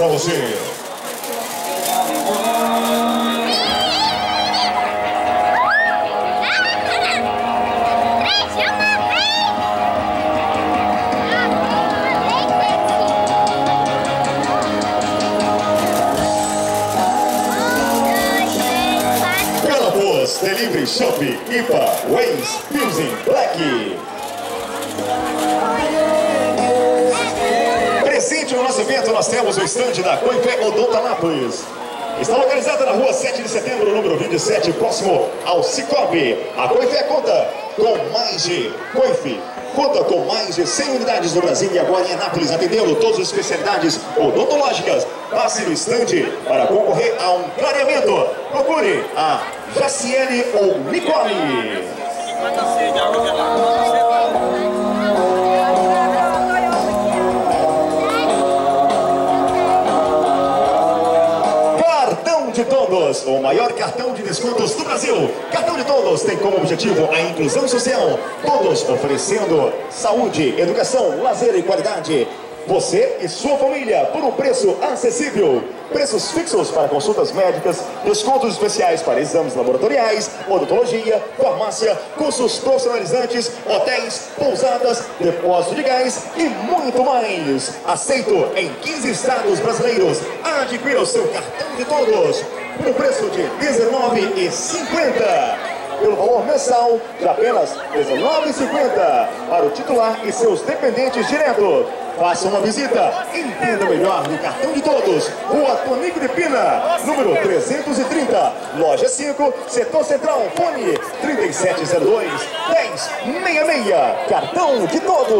pra você. Delivery Shop, IPA, Waze, Pilsen, Black. Evento, nós temos o estande da Coifé Odontanápolis. Está localizada na rua 7 de setembro, número 27, próximo ao Cicobi. A Coifé conta com mais de Coife. Conta com mais de 100 unidades no Brasil e agora em Anápolis, atendendo todas as especialidades odontológicas. Passe no estande para concorrer a um clareamento. Procure a Jaciele ou Nicole. Cartão de Todos, o maior cartão de descontos do Brasil. Cartão de Todos tem como objetivo a inclusão social. Todos oferecendo saúde, educação, lazer e qualidade. Você e sua família por um preço acessível. Preços fixos para consultas médicas, descontos especiais para exames laboratoriais, odontologia, farmácia, cursos profissionalizantes, hotéis, pousadas, depósito de gás e muito mais. Aceito em 15 estados brasileiros. Adquira o seu cartão de todos por um preço de R$19,50 pelo valor mensal de apenas R$19,50 para o titular e seus dependentes direto. Faça uma visita, entenda melhor no cartão de todos. Rua Tonico de Pina, número 330, loja 5, setor central, fone 3702 1066. Cartão de todos.